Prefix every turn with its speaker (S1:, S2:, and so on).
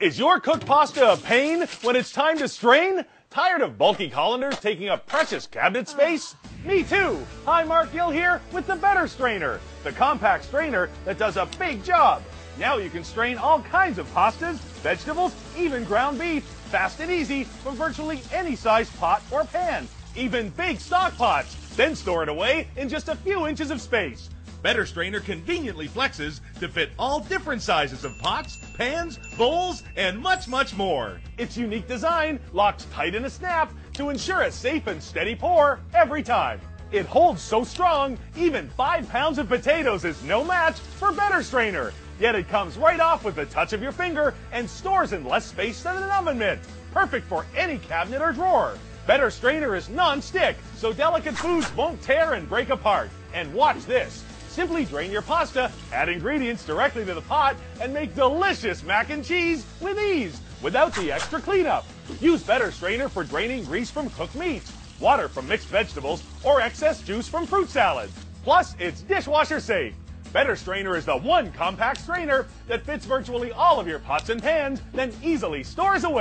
S1: Is your cooked pasta a pain when it's time to strain? Tired of bulky colanders taking up precious cabinet space? Me too. Hi, Mark Gill here with the Better Strainer, the compact strainer that does a big job. Now you can strain all kinds of pastas, vegetables, even ground beef, fast and easy from virtually any size pot or pan, even big stock pots. Then store it away in just a few inches of space. Better Strainer conveniently flexes to fit all different sizes of pots, pans, bowls, and much, much more. Its unique design locks tight in a snap to ensure a safe and steady pour every time. It holds so strong, even five pounds of potatoes is no match for Better Strainer. Yet it comes right off with the touch of your finger and stores in less space than an oven mitt. Perfect for any cabinet or drawer. Better Strainer is non-stick, so delicate foods won't tear and break apart. And watch this. Simply drain your pasta, add ingredients directly to the pot, and make delicious mac and cheese with ease, without the extra cleanup. Use Better Strainer for draining grease from cooked meats, water from mixed vegetables, or excess juice from fruit salads. Plus, it's dishwasher safe. Better Strainer is the one compact strainer that fits virtually all of your pots and pans, then easily stores away.